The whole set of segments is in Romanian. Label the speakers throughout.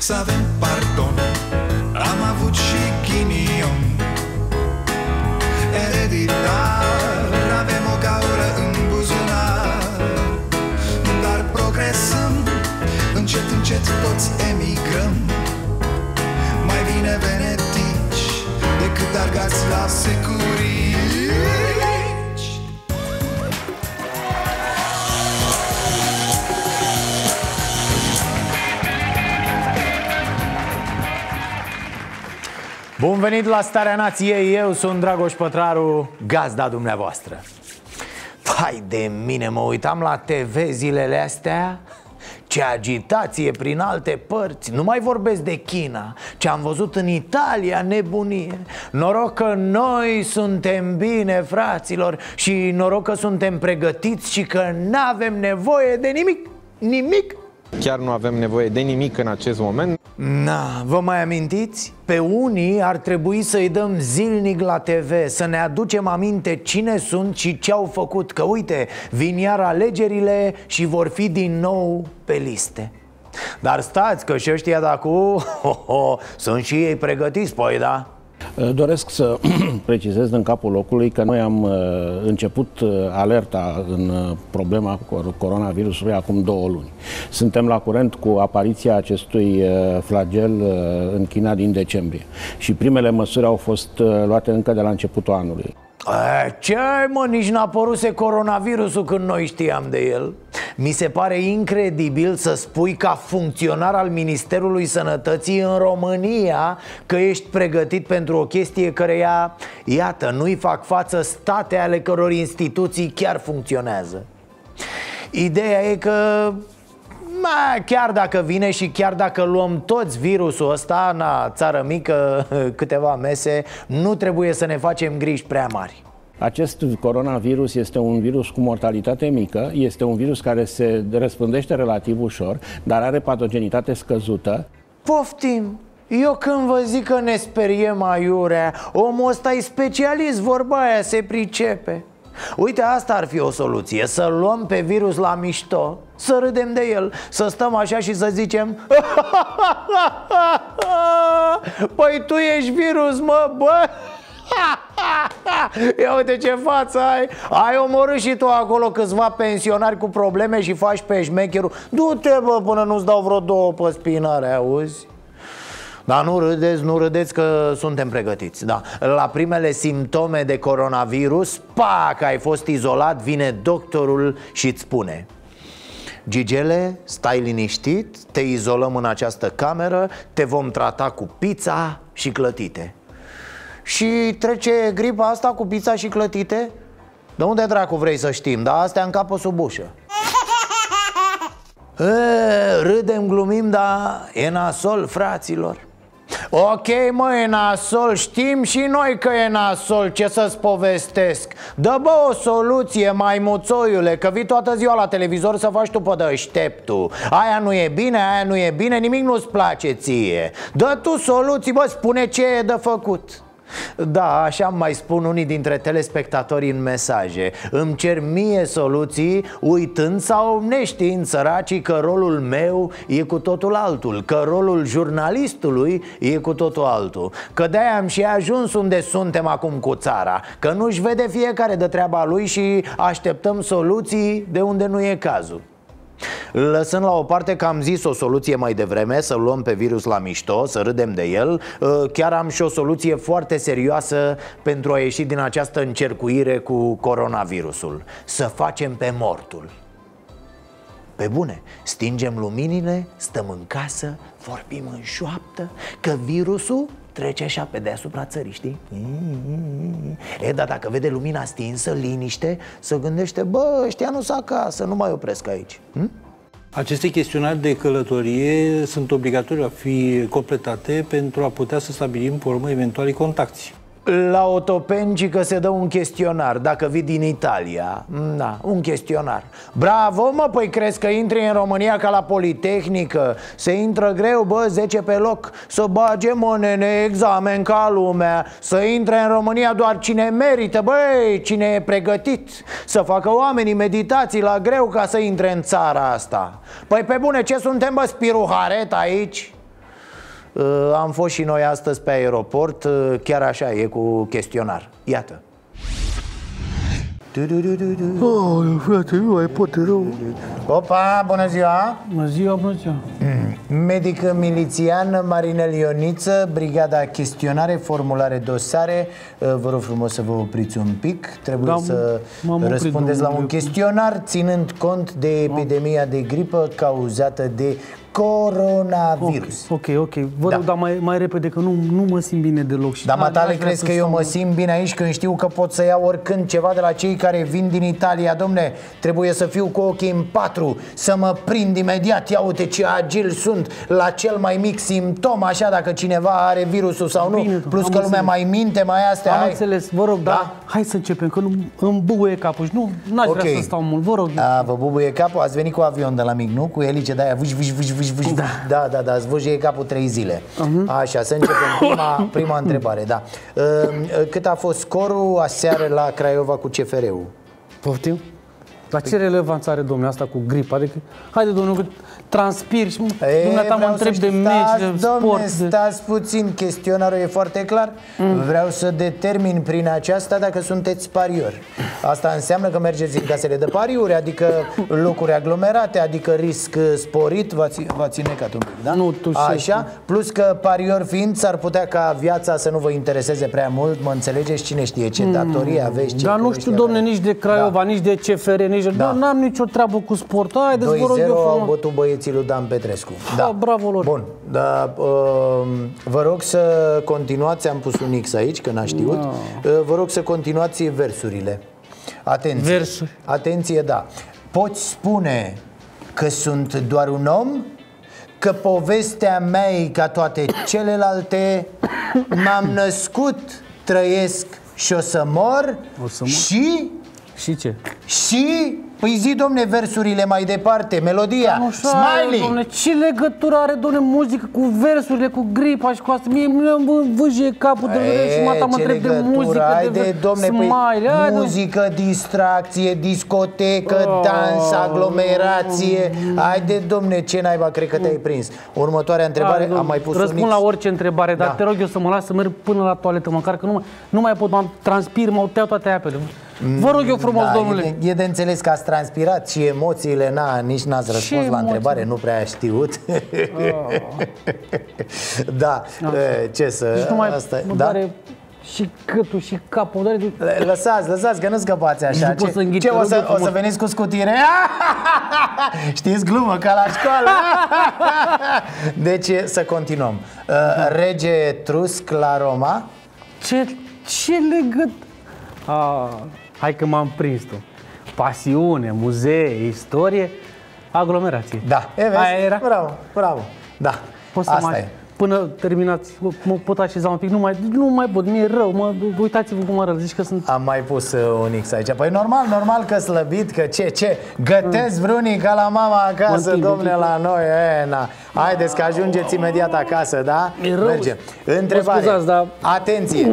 Speaker 1: Să avem pardon. Am avut și ghinion. Ereditar Avem o gaură în buzunar. Dar progresăm Încet, încet toți emigrăm. Mai bine venetici Decât argați la securici
Speaker 2: Bun venit la Starea Nației, eu sunt Dragoș Pătraru, gazda dumneavoastră. Hai de mine, mă uitam la TV zilele astea. Ce agitație prin alte părți. Nu mai vorbesc de China Ce am văzut în Italia, nebunie. Noroc că noi suntem bine, fraților Și noroc că suntem pregătiți Și că n-avem nevoie de nimic Nimic
Speaker 3: Chiar nu avem nevoie de nimic în acest moment.
Speaker 2: Na, vă mai amintiți? Pe unii ar trebui să-i dăm zilnic la TV Să ne aducem aminte cine sunt și ce au făcut Că uite, vin iar alegerile și vor fi din nou pe liste Dar stați că și ăștia de acum ho, ho, Sunt și ei pregătiți, păi da?
Speaker 4: Doresc să precizez în capul locului că noi am uh, început uh, alerta în uh, problema cor- coronavirusului acum două luni. Suntem la curent cu apariția acestui flagel în China din decembrie și primele măsuri au fost luate încă de la începutul anului.
Speaker 2: E, Ce ai, mă, nici n-a apăruse coronavirusul când noi știam de el? Mi se pare incredibil să spui ca funcționar al Ministerului Sănătății în România Că ești pregătit pentru o chestie căreia, iată, nu-i fac față state ale căror instituții chiar funcționează. Ideea e că Ma, chiar dacă vine și chiar dacă luăm toți virusul ăsta, na, țară mică, câteva mese, nu trebuie să ne facem griji prea mari.
Speaker 4: Acest coronavirus este un virus cu mortalitate mică, este un virus care se răspândește relativ ușor, dar are patogenitate scăzută.
Speaker 2: Poftim! Eu când vă zic că ne speriem aiurea, omul ăsta e specialist, vorba aia se pricepe Uite, asta ar fi o soluție, să luăm pe virus la mișto, să râdem de el, să stăm așa și să zicem Păi tu ești virus, mă, bă! Ia uite ce față ai Ai omorât și tu acolo câțiva pensionari cu probleme și faci pe șmecherul Du-te bă până nu-ți dau vreo două pe spinare, auzi? Dar nu râdeți, nu râdeți că suntem pregătiți da. La primele simptome de coronavirus, pac, ai fost izolat, vine doctorul și îți spune. Gigele, stai liniștit, te izolăm în această cameră, te vom trata cu pizza și clătite. Și trece gripa asta cu pizza și clătite? De unde dracu vrei să știm, dar astea încapă sub ușă. E, Râdem, glumim, dar e nasol, fraților Ok, mă, e nasol, știm și noi că e nasol, ce să-ți povestesc. Dă bă o soluție, mai muțoiule, că vii toată ziua la televizor să faci tu pe deșteptul. Aia nu e bine, aia nu e bine, nimic nu-ți place ție. Dă tu soluții, bă, spune ce e de făcut da, așa mai spun unii dintre telespectatori în mesaje. Îmi cer mie soluții uitând sau neștiind săracii că rolul meu e cu totul altul Că rolul jurnalistului e cu totul altul. Că de-aia am și ajuns unde suntem acum cu țara Că nu-și vede fiecare de treaba lui și așteptăm soluții de unde nu e cazul Lăsând la o parte că am zis o soluție mai devreme Să luăm pe virus la mișto, să râdem de el uh, Chiar am și o soluție foarte serioasă Pentru a ieși din această încercuire cu coronavirusul. Să facem pe mortul. Pe bune, stingem luminile, stăm în casă, vorbim în șoaptă Că virusul trece așa pe deasupra țării, știi? E, dar dacă vede lumina stinsă, liniște, să gândește Bă, ăștia nu s acasă, nu mai opresc aici hm?
Speaker 5: Aceste chestionari de călătorie sunt obligatorii a fi completate pentru a putea să stabilim, pe urmă, eventualii contacti.
Speaker 2: La Otopengică se dă un chestionar Dacă vii din Italia. Da, un chestionar. Bravo, mă, păi crezi că intri în România ca la Politehnică? Se intră greu, bă, 10 pe loc Să bage, mă, nene, examen ca lumea. Să intre în România doar cine merită, băi, cine e pregătit. Să facă oamenii meditații la greu ca să intre în țara asta. Păi pe bune, ce suntem, bă, spiruharet aici? Uh, Am fost și noi astăzi pe aeroport uh, Chiar așa, e cu chestionar Iată
Speaker 6: Oh, frate, nu mai pot rău.
Speaker 2: Opa, bună ziua!
Speaker 5: Bună ziua, bună ziua.
Speaker 2: Medic milițian Marinel Ioniță, Brigada Chestionare, formulare dosare Uh, Vă rog frumos să vă opriți un pic Trebuie
Speaker 5: Da,
Speaker 2: să
Speaker 5: m-am oprit,
Speaker 2: răspundeți la un
Speaker 5: domnule.
Speaker 2: chestionar Ținând cont de epidemia de gripă cauzată de coronavirus
Speaker 7: Ok, ok. Vă
Speaker 2: Da.
Speaker 7: rog, dar mai, mai repede, că nu, nu mă simt bine deloc. Și
Speaker 2: Dar
Speaker 7: a-
Speaker 2: matale
Speaker 7: aș vrea
Speaker 2: crezi
Speaker 7: să
Speaker 2: că eu
Speaker 7: stau-
Speaker 2: mă simt bine aici când știu că pot să iau oricând ceva de la cei care vin din Italia Domne, trebuie să fiu cu ochii în patru Să mă prind imediat Ia uite ce agil sunt La cel mai mic simptom Așa dacă cineva are virusul sau nu
Speaker 7: Bine,
Speaker 2: Plus
Speaker 7: am
Speaker 2: că lumea
Speaker 7: înțeles.
Speaker 2: mai minte Mai astea
Speaker 7: Am
Speaker 2: hai.
Speaker 7: înțeles, vă rog, dar
Speaker 2: Da?
Speaker 7: hai să începem, că nu îmi bubuie capul și nu n-aș
Speaker 2: Ok.
Speaker 7: vrea să stau mult. Vă rog,
Speaker 2: A, vă bubuie capul, ați venit cu avion de la mic, nu? Cu elice de aia, vâși, vâși, vâși, vâși, vâși. Da, da, da, da, îți vâșie capul trei zile Așa, să începem prima, prima întrebare, da Uh, Cât a fost scorul aseară la Craiova cu CFR-ul?
Speaker 7: poftim? Dar ce relevanță are domnule asta cu gripa? Adică, haide domnule, că transpir și
Speaker 2: E,
Speaker 7: dumneata mă
Speaker 2: vreau
Speaker 7: întreb
Speaker 2: să
Speaker 7: de
Speaker 2: știu-
Speaker 7: meci,
Speaker 2: stați,
Speaker 7: de
Speaker 2: domne,
Speaker 7: sport. De...
Speaker 2: Stați puțin, chestionarul e foarte clar
Speaker 7: Mm.
Speaker 2: Vreau să determin prin aceasta dacă sunteți pariori Asta înseamnă că mergeți în casele de pariuri Adică locuri aglomerate, adică risc uh, sporit V-ați, v-ați înnecat un pic, da?
Speaker 7: Nu, tu știi.
Speaker 2: Așa, plus că pariori fiind S-ar putea ca viața să nu vă intereseze prea mult Mă înțelegeți? Cine știe ce datorie aveți ce
Speaker 7: Dar nu
Speaker 2: căști
Speaker 7: știu, domne,
Speaker 2: aveți.
Speaker 7: nici de Craiova, nici de CFR, nici de...
Speaker 2: Da.
Speaker 7: Da. N-am nicio treabă cu sport. Haideți, vă rog
Speaker 2: 2-0
Speaker 7: eu
Speaker 2: au
Speaker 7: frumos.
Speaker 2: bătut băieții lui Dan Petrescu
Speaker 7: Ha, bravo lor.
Speaker 2: Bun, da, uh, vă rog să continuați Am pus un X aici, că n-a știut uh, Vă rog să continuați versurile Atenție
Speaker 7: Versuri.
Speaker 2: Atenție, da Poți spune că sunt doar un om Că povestea mea e ca toate celelalte M-am născut, trăiesc și o să mor
Speaker 7: O să mor?
Speaker 2: Și
Speaker 7: Și ce?
Speaker 2: și, păi zi, domne, versurile mai departe, melodia,
Speaker 7: Nu știu,
Speaker 2: smiley
Speaker 7: Domne, ce legătură are, domne, muzică cu versurile, cu gripa și cu asta? Mie îmi vâjie capul de vreme și mata mă
Speaker 2: ce
Speaker 7: întreb de
Speaker 2: legătură?
Speaker 7: muzică,
Speaker 2: Haide,
Speaker 7: de
Speaker 2: domne,
Speaker 7: smile.
Speaker 2: păi,
Speaker 7: Haide,
Speaker 2: muzică, distracție, discotecă,
Speaker 7: Oh.
Speaker 2: dans, aglomerație Haide, domne, ce naiba, cred că te-ai prins Următoarea întrebare,
Speaker 7: Hai, domne,
Speaker 2: am mai pus
Speaker 7: Răspund
Speaker 2: un X
Speaker 7: la orice întrebare, dar
Speaker 2: Da.
Speaker 7: te rog eu să mă las să merg până la toaletă, măcar că nu mai, nu mai pot, m-am transpir, m-au tăiat toate apele. Vă rog eu frumos,
Speaker 2: da,
Speaker 7: domnule.
Speaker 2: E de, e de înțeles că ați transpirat și emoțiile, na, nici n-ați răspuns la
Speaker 7: emoții?
Speaker 2: întrebare, nu prea știut Da, e, ce să...
Speaker 7: Deci nu mai
Speaker 2: asta,
Speaker 7: mă
Speaker 2: da?
Speaker 7: doare și câtul și capul, mă doare de...
Speaker 2: Lăsați, lăsați, că nu scăpați așa
Speaker 7: Nu pot
Speaker 2: Ce,
Speaker 7: să înghit,
Speaker 2: ce
Speaker 7: te
Speaker 2: o,
Speaker 7: rog
Speaker 2: să,
Speaker 7: eu
Speaker 2: o
Speaker 7: frumos.
Speaker 2: să veniți cu scutire? Știți glumă, ca la școală Deci să continuăm Uh, Rege Etrusc la Roma
Speaker 7: Ce, ce legăt... A, hai că m-am prins tu. Pasiune, muzee, istorie, aglomerație.
Speaker 2: Da, e, vezi?
Speaker 7: Aia era?
Speaker 2: Bravo, bravo Da,
Speaker 7: Pot să
Speaker 2: asta
Speaker 7: mai,
Speaker 2: e
Speaker 7: Până terminați, mă, mă pot așeza un pic, nu mai, nu mai pot, mi-e rău, mă, uitați-vă cum arăt, zici că sunt...
Speaker 2: Am mai pus uh, un X aici Păi normal, normal că slăbit, că ce, ce Gătesc vrunii ca la mama acasă,
Speaker 7: Mă întind,
Speaker 2: domne,
Speaker 7: mă
Speaker 2: la noi e, na. Haideți că ajungeți imediat acasă, da?
Speaker 7: E rău.
Speaker 2: Mergem Întrebare,
Speaker 7: scuzați, dar-
Speaker 2: atenție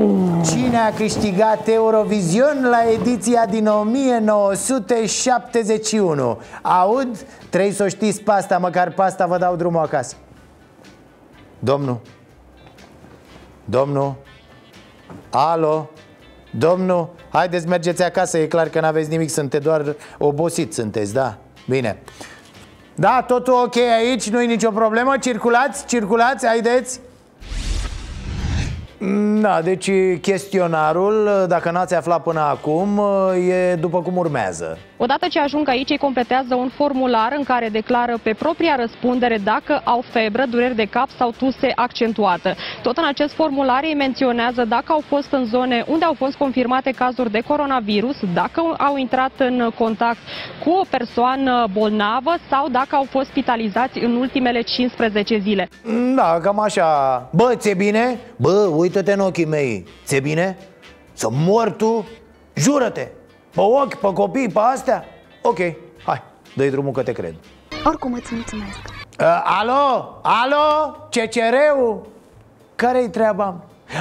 Speaker 2: Cine a câștigat Eurovision la ediția din 1971? Aud? Trebuie să o știți pe asta, măcar pe asta vă dau drumul acasă Domnul. Domnul. Alo. Domnul, haideți mergeți acasă, e clar că n-aveți nimic, sunteți doar obosit, sunteți, da? Bine. Da, totul ok aici, nu-i nicio problemă, circulați, circulați, haideți. Da, deci chestionarul, dacă n-ați aflat până acum, e după cum urmează
Speaker 8: Odată ce ajung aici, ei completează un formular în care declară pe propria răspundere dacă au febră, dureri de cap sau tuse accentuată. Tot în acest formular ei menționează dacă au fost în zone unde au fost confirmate cazuri de coronavirus, dacă au intrat în contact cu o persoană bolnavă sau dacă au fost spitalizați în ultimele 15 zile.
Speaker 2: Da, cam așa Bă, ți-e bine? Bă, uită-te în ochii mei Ți-e bine? Să mor tu? Jură-te Pe ochi, pe copii, pe astea? Ok, hai, dă-i drumul că te cred
Speaker 9: Oricum îți mulțumesc.
Speaker 2: Uh, alo? Alo? CCR-ul? Care-i treaba?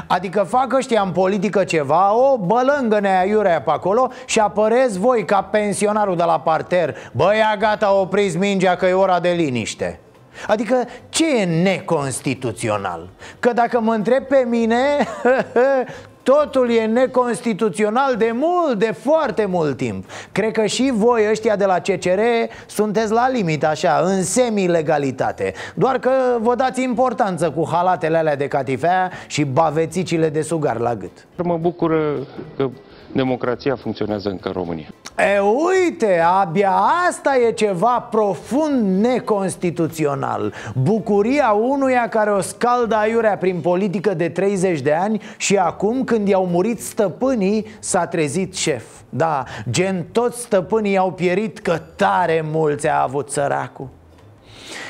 Speaker 2: Adică fac ăștia în politică ceva, o bălângă aiurea pe acolo și apăreți voi ca pensionarul de la parter Băia, gata, opriți mingea că e ora de liniște Adică ce e neconstituțional? Că dacă mă întreb pe mine, totul e neconstituțional de mult, de foarte mult timp. Cred că și voi ăștia de la CCR sunteți la limit așa, în semi-legalitate. Doar că vă dați importanță cu halatele alea de catifea și bavețicile de sugar la gât.
Speaker 10: Mă bucur că democrația funcționează încă în România.
Speaker 2: E, uite, abia asta e ceva profund neconstituțional. Bucuria unuia care o scaldă aiurea prin politică de 30 de ani Și acum când i-au murit stăpânii s-a trezit șef. Da, gen toți stăpânii au pierit că tare mulți a avut săracul.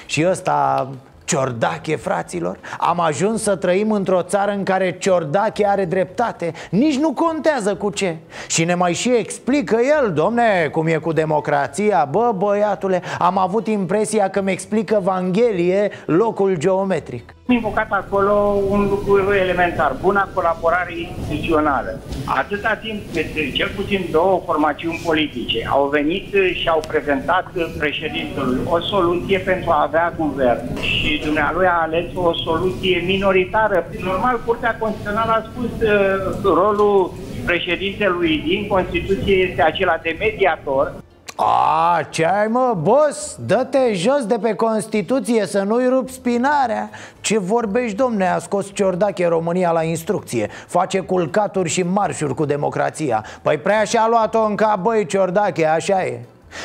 Speaker 2: Și ăsta Ciordache, fraților. Am ajuns să trăim într-o țară în care Ciordache are dreptate. Nici nu contează cu ce. Și ne mai și explică el, domne, cum e cu democrația. Bă, băiatule, am avut impresia că mi explică Vanghelie locul geometric
Speaker 11: invocat acolo un lucru elementar, buna colaborare instituțională. Atâta timp cât cel puțin două formațiuni politice au venit și au prezentat președintelui o soluție pentru a avea guvern și dumnealui a ales o soluție minoritară. Normal, Curtea Constituțională a spus uh, rolul președintelui din Constituție este acela de mediator
Speaker 2: a, ce ai mă, boss? Dă-te jos de pe Constituție să nu-i rup spinarea. Ce vorbești, domne? A scos Ciordache România la instrucție. Face culcaturi și marșuri cu democrația. Păi prea și-a luat-o în cap, băi, Ciordache, așa e.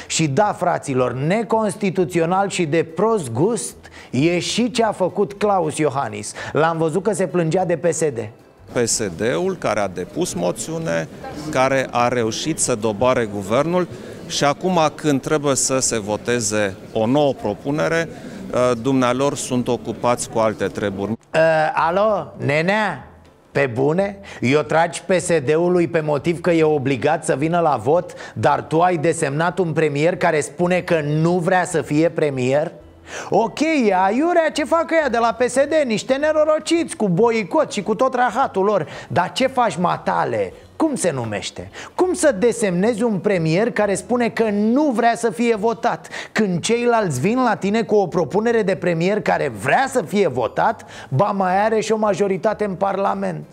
Speaker 2: Și da, fraților, neconstituțional și de prost gust e și ce a făcut Claus Iohannis. L-am văzut că se plângea de PSD
Speaker 12: PSD-ul care a depus moțiune, care a reușit să doboare guvernul și acum când trebuie să se voteze o nouă propunere, uh, dumnealor sunt ocupați cu alte treburi. Uh,
Speaker 2: alo, nenea, pe bune? Eu tragi PSD-ului pe motiv că e obligat să vină la vot Dar tu ai desemnat un premier care spune că nu vrea să fie premier? Ok, e aiurea ce fac ea de la PSD Niște nerorociți cu boicot și cu tot rahatul lor Dar ce faci matale? Cum se numește? Cum să desemnezi un premier care spune că nu vrea să fie votat Când ceilalți vin la tine cu o propunere de premier care vrea să fie votat Ba mai are și o majoritate în parlament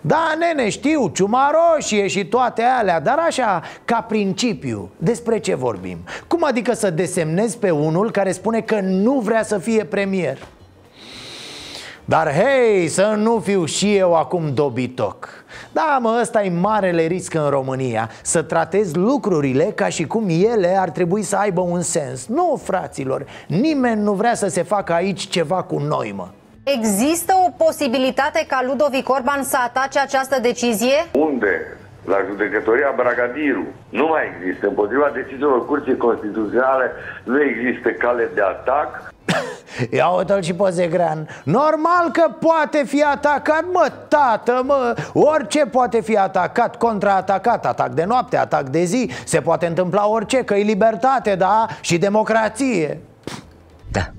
Speaker 2: da, nene, știu, ciuma roșie și toate alea Dar așa, ca principiu, despre ce vorbim? Cum adică să desemnezi pe unul care spune că nu vrea să fie premier? Dar hei, să nu fiu și eu acum dobitoc Da, mă, ăsta e marele risc în România Să tratezi lucrurile ca și cum ele ar trebui să aibă un sens Nu, fraților, nimeni nu vrea să se facă aici ceva cu noi, mă
Speaker 13: Există o posibilitate ca Ludovic Orban să atace această decizie?
Speaker 14: Unde? La judecătoria Bragadiru. Nu mai există. Împotriva deciziilor Curții Constituționale nu există cale de atac.
Speaker 2: Ia uite-l și pe Zegrean. Normal că poate fi atacat, mă, tată, mă. Orice poate fi atacat, contraatacat Atac de noapte, atac de zi. Se poate întâmpla orice, că e libertate, da? Și democrație.
Speaker 15: Da,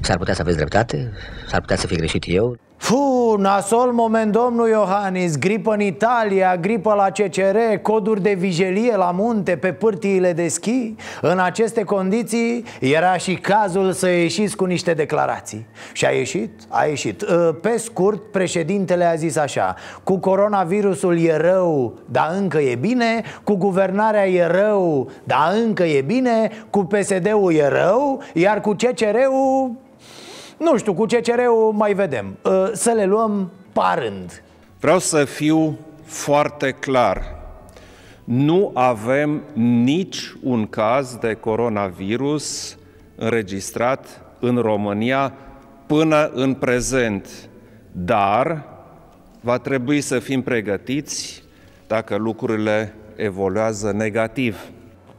Speaker 15: s-ar putea să aveți dreptate S-ar putea să fi greșit eu
Speaker 2: Fu, nasol moment domnul Iohannis Gripă în Italia, gripă la CCR Coduri de vigilie la munte Pe pârtiile de schi. În aceste condiții era și cazul să ieșiți cu niște declarații. Și a ieșit? A ieșit. Ă, Pe scurt, președintele a zis așa Cu coronavirusul e rău, dar încă e bine. Cu guvernarea e rău, dar încă e bine. Cu PSD-ul e rău Iar cu CCR-ul nu știu, cu CCR-ul mai vedem. Ă, Să le luăm parând.
Speaker 12: Vreau să fiu foarte clar. Nu avem nici un caz de coronavirus înregistrat în România până în prezent. Dar va trebui să fim pregătiți dacă lucrurile evoluează negativ.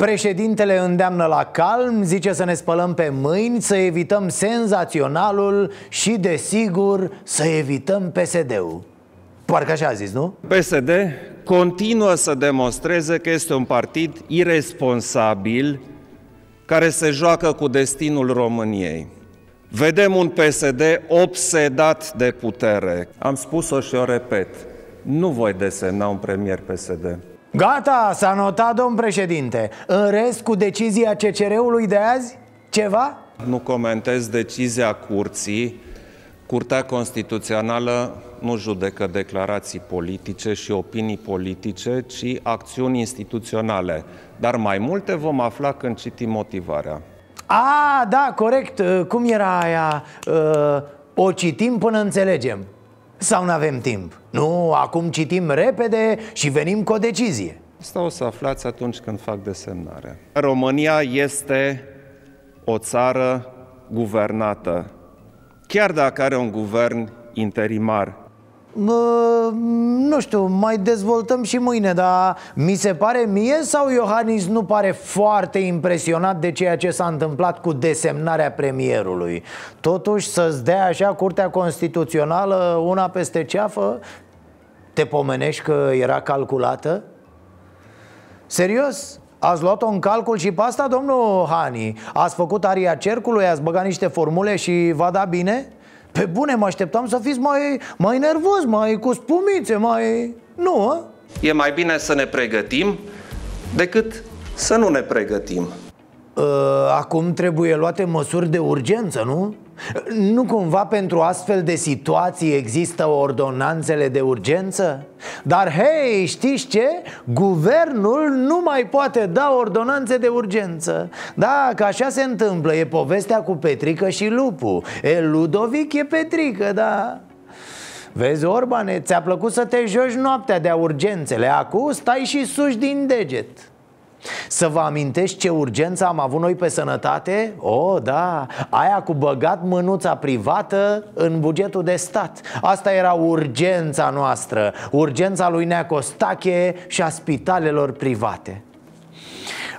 Speaker 2: Președintele îndeamnă la calm, zice să ne spălăm pe mâini, să evităm senzaționalul și, desigur, să evităm PSD-ul. Parcă așa a zis, nu?
Speaker 12: PSD continuă să demonstreze că este un partid irresponsabil care se joacă cu destinul României. Vedem un PSD obsedat de putere. Am spus-o și o repet. Nu voi desemna un premier PSD.
Speaker 2: Gata, s-a notat, domn președinte În rest, cu decizia CCR-ului de azi, ceva?
Speaker 12: Nu comentez decizia curții. Curtea Constituțională nu judecă declarații politice și opinii politice, ci acțiuni instituționale. Dar mai multe vom afla când citim motivarea.
Speaker 2: A, da, corect. Uh, Cum era aia? Uh, O citim până înțelegem. Sau nu avem timp? Nu, acum citim repede și venim cu o decizie.
Speaker 12: Asta o să aflați atunci când fac desemnare. România este o țară guvernată, chiar dacă are un guvern interimar.
Speaker 2: Mă, nu știu, mai dezvoltăm și mâine, dar mi se pare mie sau Iohannis nu pare foarte impresionat de ceea ce s-a întâmplat cu desemnarea premierului? Totuși să-ți dea așa Curtea Constituțională una peste ceafă, te pomenești că era calculată? Serios? Ați luat-o în calcul și pe asta, domnul Hani? Ați făcut aria cercului, ați băgat niște formule și va da bine? Pe bune, mă așteptam să fiți mai, mai nervos, mai cu spumițe, mai... Nu, a?
Speaker 12: E mai bine să ne pregătim decât să nu ne pregătim.
Speaker 2: Uh, Acum trebuie luate măsuri de urgență, nu? Nu cumva pentru astfel de situații există ordonanțele de urgență? Dar hei, știți ce? Guvernul nu mai poate da ordonanțe de urgență Da, că așa se întâmplă, e povestea cu Petrică și Lupu E, Ludovic e Petrică, da Vezi, Orbane, ți-a plăcut să te joci noaptea de urgențele Acum stai și suși din deget să vă amintești ce urgență am avut noi pe sănătate? O, oh, da, aia cu băgat mânuța privată în bugetul de stat. Asta era urgența noastră, urgența lui Neacostache și a spitalelor private.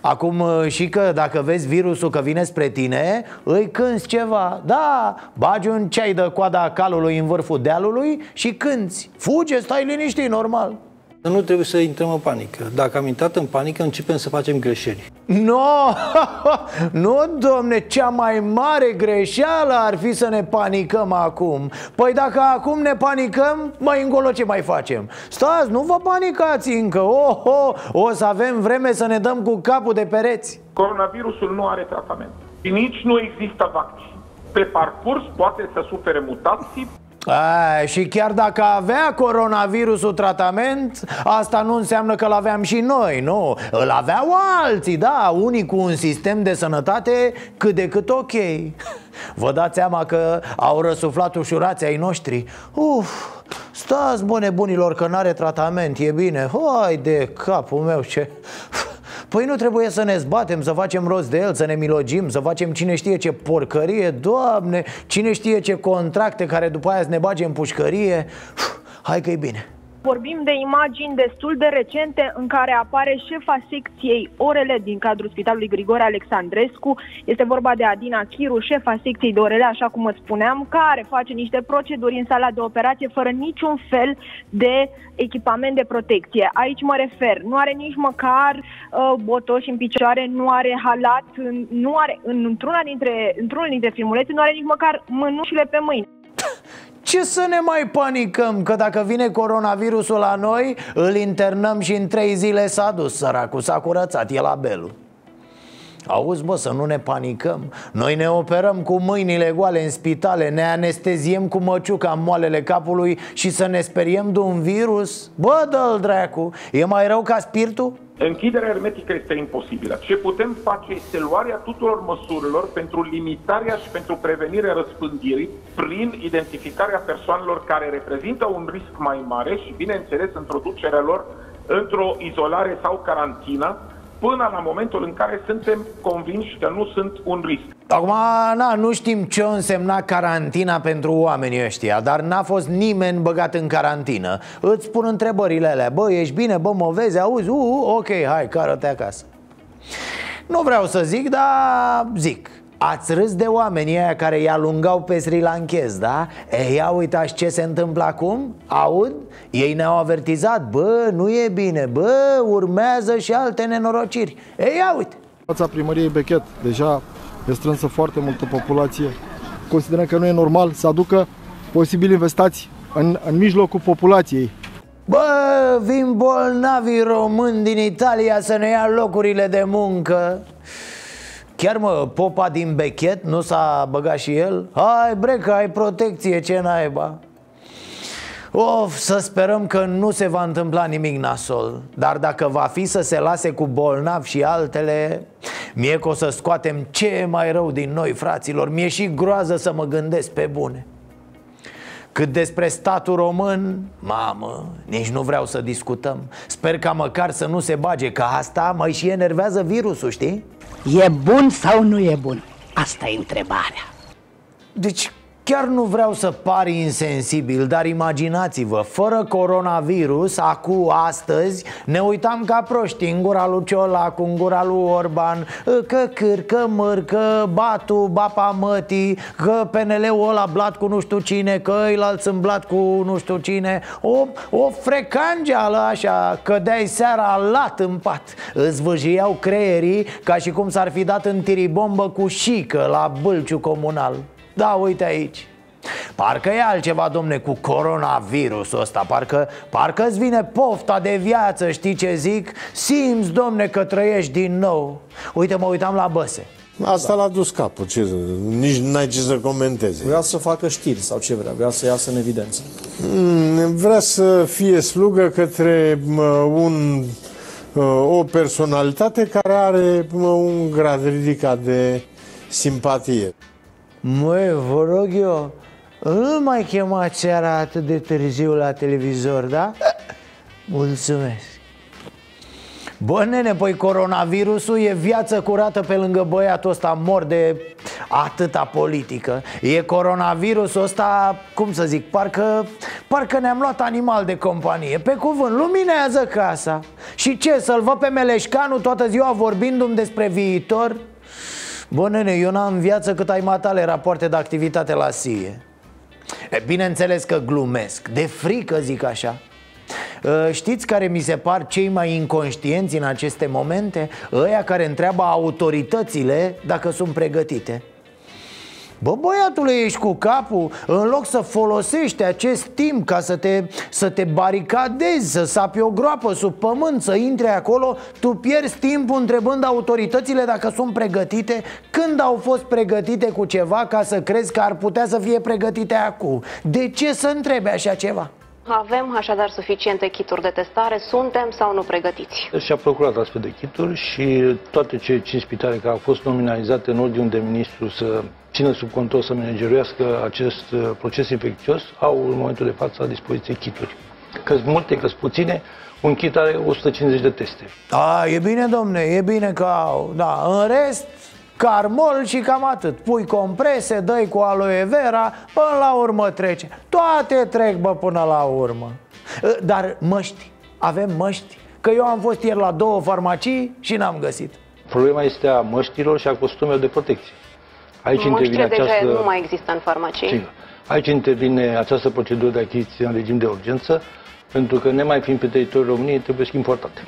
Speaker 2: Acum și că dacă vezi virusul că vine spre tine Îi cânți ceva. Da, bagi un ceai de coada calului în vârful dealului și cânți. Fuge, stai liniștit, normal
Speaker 5: Nu trebuie să intrăm în panică. Dacă am intrat în panică, începem să facem greșeli.
Speaker 2: No, nu, domne, cea mai mare greșeală ar fi să ne panicăm acum Păi dacă acum ne panicăm, mai încolo ce mai facem? Stați, nu vă panicați încă, oh, oh, o să avem vreme să ne dăm cu capul de pereți
Speaker 16: Coronavirusul nu are tratament. Și nici nu există vaccin. Pe parcurs poate să sufere mutații,
Speaker 2: a, și chiar dacă avea coronavirusul tratament Asta nu înseamnă că l-aveam și noi, nu? Îl aveau alții, da, unii cu un sistem de sănătate cât de cât ok. Vă dați seama că au răsuflat ușurații ai noștri. Uf, stați bune bunilor că n-are tratament, e bine. Hai de capul meu ce... Păi nu trebuie să ne zbatem, să facem rost de el, să ne milogim, să facem cine știe ce porcărie. Doamne, cine știe ce contracte care după aia să ne bage în pușcărie. Uf, Hai că e bine
Speaker 17: Vorbim de imagini destul de recente în care apare șefa secției orele din cadrul Spitalului Grigore Alexandrescu. Este vorba de Adina Chiru, șefa secției de orele, așa cum îți spuneam, care face niște proceduri în sala de operație fără niciun fel de echipament de protecție. Aici mă refer, nu are nici măcar uh, botoși în picioare, nu are halat, nu are, în, într-una dintre, într-unul dintre filmulețe, nu are nici măcar mânușile pe mâini.
Speaker 2: Ce să ne mai panicăm? Că dacă vine coronavirusul la noi Îl internăm și în trei zile s-a dus Săracul s-a curățat, e la belul Auzi, bă, să nu ne panicăm Noi ne operăm cu mâinile goale în spitale Ne anesteziem cu măciuca în moalele capului Și să ne speriem de un virus? Bă, dă-l dracu E mai rău ca spiritul?
Speaker 16: Închiderea hermetică este imposibilă. Ce putem face este luarea tuturor măsurilor pentru limitarea și pentru prevenirea răspândirii prin identificarea persoanelor care reprezintă un risc mai mare și, bineînțeles, introducerea lor într-o izolare sau carantină până la momentul în care suntem convinși că nu sunt un risc.
Speaker 2: Acum, na, nu știm ce însemna carantina pentru oamenii ăștia Dar n-a fost nimeni băgat în carantină Îți pun întrebările alea Bă, ești bine? Bă, mă vezi? Auzi? Uh, uh, ok, hai, cară-te acasă Nu vreau să zic, dar zic Ați râs de oamenii aia care îi alungau pe Sri Lankez, da? Ei, ia uitați ce se întâmplă acum? Aud? Ei ne-au avertizat Bă, nu e bine, bă, urmează și alte nenorociri Ei, ia uite
Speaker 18: Fața primăriei Bechet deja e strânsă foarte multă populație. Considerăm că nu e normal să aducă posibil investați în, în mijlocul populației.
Speaker 2: Bă, vin bolnavii români din Italia să ne ia locurile de muncă Chiar mă, popa din bechet nu s-a băgat și el? Hai bre că ai protecție, ce naiba. Of, să sperăm că nu se va întâmpla nimic nasol. Dar dacă va fi să se lase cu bolnav și altele Mie că o să scoatem ce mai rău din noi, fraților. Mie și groază să mă gândesc pe bune cât despre statul român, mamă, nici nu vreau să discutăm Sper ca măcar să nu se bage, că asta mai și enervează virusul, știi?
Speaker 19: E bun sau nu e bun? Asta e întrebarea
Speaker 2: Deci Chiar nu vreau să par insensibil, dar imaginați-vă, fără coronavirus, acu astăzi, ne uitam ca proști în gura lui Ciolacu, în gura lui Orban Că câr, că măr, că batu, bapa mătii, că PNL-ul ăla blat cu nu știu cine, că ăilalți sunt blat cu nu știu cine. O, o frecangeală așa, cădeai seara lat în pat. Îți vâjiau creierii ca și cum s-ar fi dat în tiribombă cu șică la bâlciu comunal da, uite aici. Parcă e altceva, domne, cu coronavirusul ăsta. Parcă, parcă îți vine pofta de viață, știi ce zic? Simți, domne, că trăiești din nou. Uite, mă uitam la băse.
Speaker 20: Asta l-a dus capul, ce, nici n-ai ce să comenteze.
Speaker 21: Vrea să facă știri sau ce vrea, vrea să iasă în evidență.
Speaker 20: Mm, Vrea să fie slugă către mă, un, uh, o personalitate care are mă, un grad ridicat de simpatie
Speaker 2: Măi, vă rog eu, nu mai chemați seara atât de târziu la televizor, da? Mulțumesc Bă, nene, păi coronavirusul e viață curată pe lângă băiatul ăsta mor de atâta politică E coronavirusul ăsta, cum să zic, parcă, parcă ne-am luat animal de companie Pe cuvânt, luminează casa Și ce, să-l văd pe Meleșcanu toată ziua vorbindu-mi despre viitor? Bă, nene, eu n-am viață cât ai matale rapoarte de activitate la SIE. E, Bineînțeles că glumesc, de frică zic așa. Știți care mi se par cei mai inconștienți în aceste momente? Ăia care întreabă autoritățile dacă sunt pregătite Bă, băiatule, ești cu capul? În loc să folosești acest timp ca să te, să te baricadezi Să sapi o groapă sub pământ, să intri acolo Tu pierzi timpul întrebând autoritățile dacă sunt pregătite? Când au fost pregătite cu ceva ca să crezi că ar putea să fie pregătite acum? De ce să întrebe așa ceva?
Speaker 22: Avem așadar suficiente kituri de testare, suntem sau nu pregătiți?
Speaker 5: Și-a procurat astfel de kituri și toate cele cinci spitale care au fost nominalizate în ordine de ministru să țină sub control, să manageruiască acest uh, proces infecțios, au în momentul de față la dispoziție kituri. Că multe, că puține, un kit are 150 de teste.
Speaker 2: A, e bine, domne, e bine că au Da, în rest, carmol și cam atât. Pui comprese, dai cu aloe vera, până la urmă trece. Toate trec, bă, până la urmă. Dar măști, avem măști. Că eu am fost ieri la două farmacii și n-am găsit.
Speaker 5: Problema este a măștilor și a costumelor de protecție. Aici intervine
Speaker 22: Măștile
Speaker 5: această...
Speaker 22: deja nu mai există în farmacii.
Speaker 5: Sigur. Aici intervine această procedură de achiziție în regim de urgență, pentru că nemai fiind pe teritoriul României, trebuie importate.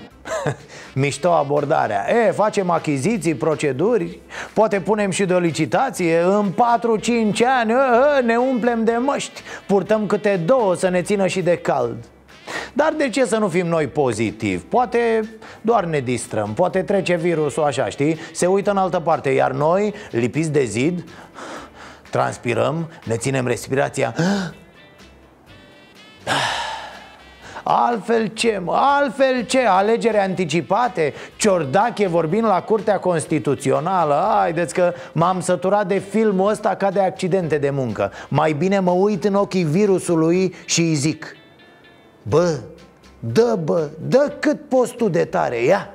Speaker 2: Mișto abordarea E, facem achiziții, proceduri Poate punem și de o licitație În 4-5 ani e, e, ne umplem de măști Purtăm câte două să ne țină și de cald dar de ce să nu fim noi pozitivi? Poate doar ne distrăm, poate trece virusul așa, știi? Se uită în altă parte, iar noi, lipiți de zid, transpirăm, ne ținem respirația Altfel ce, mă? Altfel ce? Alegeri anticipate? Ciordache vorbind la Curtea Constituțională? Haideți că m-am săturat de filmul ăsta ca de accidente de muncă Mai bine mă uit în ochii virusului și îi zic Bă, dă bă, dă cât poți tu de tare, ia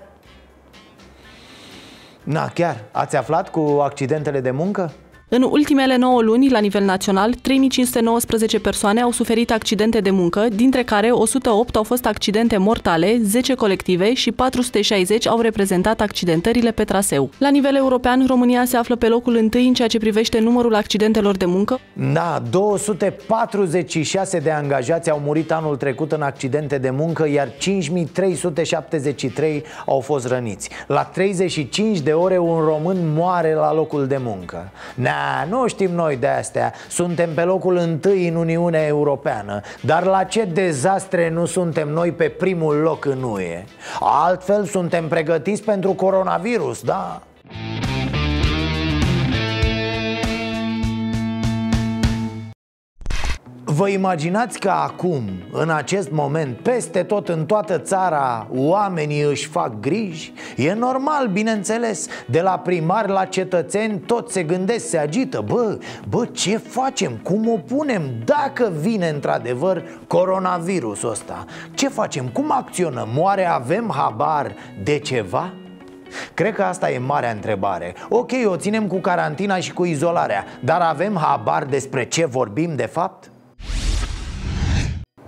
Speaker 2: Na, chiar, ați aflat cu accidentele de muncă?
Speaker 23: În ultimele 9 luni, la nivel național, 3519 persoane au suferit accidente de muncă, dintre care 108 au fost accidente mortale, 10 colective și 460 au reprezentat accidentările pe traseu. La nivel european, România se află pe locul întâi în ceea ce privește numărul accidentelor de muncă.
Speaker 2: Da, 246 de angajați au murit anul trecut în accidente de muncă, iar 5373 au fost răniți. La 35 de ore un român moare la locul de muncă. Na, nu știm noi de astea Suntem pe locul întâi în Uniunea Europeană Dar la ce dezastre nu suntem noi pe primul loc în UE? Altfel suntem pregătiți pentru coronavirus, da? Vă imaginați că acum, în acest moment, peste tot în toată țara, oamenii își fac griji? E normal, bineînțeles, de la primar la cetățeni tot se gândesc, se agită Bă, bă, ce facem? Cum o punem? Dacă vine într-adevăr coronavirusul ăsta Ce facem? Cum acționăm? Oare avem habar de ceva? Cred că asta e marea întrebare Ok, o ținem cu carantina și cu izolarea Dar avem habar despre ce vorbim de fapt?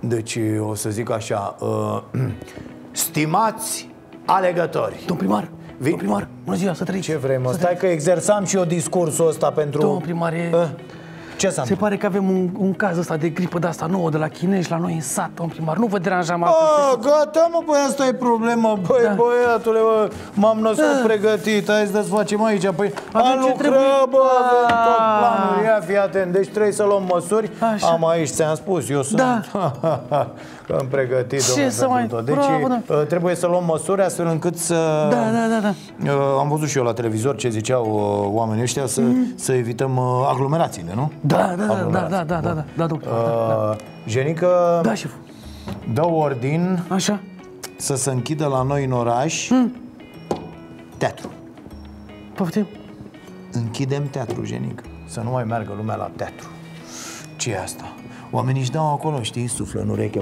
Speaker 2: Deci o să zic așa uh, Stimați alegători.
Speaker 7: Domn primar, Vi... domn primar, bună ziua, să trăiți.
Speaker 2: Ce vrei mă?
Speaker 7: Să
Speaker 2: Stai că exersam și eu discursul ăsta pentru...
Speaker 7: Domn primar, e...
Speaker 2: Uh, ce s-a
Speaker 7: Se pare că avem un, un caz ăsta de gripă de asta nouă de la chinești la noi în sat, domn primar. Nu vă deranjam
Speaker 2: astăzi. Ah, gata, mă, băi, asta e problema. Băi, da. băiatule, bă, m-am născut da. pregătit. Hai să facem aici. Păi, a lucră, trebuie... bă, avem tot planul. Ia, fii atent. Deci trebuie să luăm măsuri. Așa. Am aici, ți-am spus, eu sunt.
Speaker 7: Da.
Speaker 2: Am pregătit,
Speaker 7: Ce să mai...
Speaker 2: tot. Deci Bravo, da. trebuie să luăm măsuri astfel încât să...
Speaker 7: Da, da, da, da.
Speaker 2: Am văzut și eu la televizor ce ziceau oamenii ăștia să, mm. să evităm aglomerațiile, nu?
Speaker 7: Da, da, da, da, da, da, da, da, da, da, da.
Speaker 2: Genică
Speaker 7: da, șef.
Speaker 2: dă ordin
Speaker 7: Așa.
Speaker 2: să se închidă la noi în oraș mm. teatru.
Speaker 7: Poftim.
Speaker 2: Închidem teatru, Genică. Să nu mai meargă lumea la teatru. Ce e asta? Oamenii își dau acolo, știi, suflă în ureche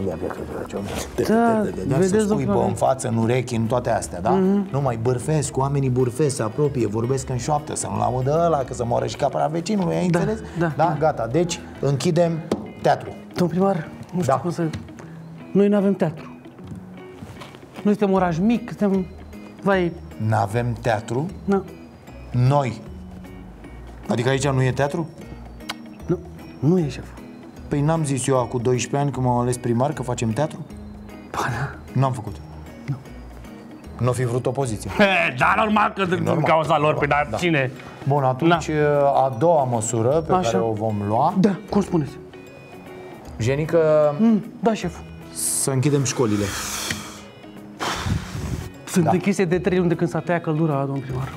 Speaker 7: Da,
Speaker 2: să scuipă în față, în urechi, în toate astea, da? Mm-hmm. Nu mai bârfesc, oamenii bârfesc, se apropie, vorbesc în șoaptă Să nu-l audă ăla, că să moară și capra vecinului, ai
Speaker 7: da,
Speaker 2: înțeles?
Speaker 7: Da,
Speaker 2: da, gata, deci închidem teatru
Speaker 7: Domn primar, nu știu da. cum să... Noi nu avem teatru Noi suntem oraș mic, suntem... Vai...
Speaker 2: N-avem teatru?
Speaker 7: Nu
Speaker 2: Noi Adică aici nu e teatru?
Speaker 7: Nu, nu e, șef
Speaker 2: Păi n-am zis eu cu 12 ani când m-am ales primar că facem teatru?
Speaker 7: Ba da.
Speaker 2: N-am făcut.
Speaker 7: Nu.
Speaker 2: Nu fi vrut opoziție.
Speaker 7: Da, normal că din cauza lor, pe dar da. cine?
Speaker 2: Bun, atunci da. a doua măsură pe Așa. care o vom lua.
Speaker 7: Da, cum spuneți?
Speaker 2: Genică...
Speaker 7: Mm, da, șef.
Speaker 2: Să închidem școlile.
Speaker 7: Sunt da. închise de trei luni de când s-a tăiat căldura, domn primar.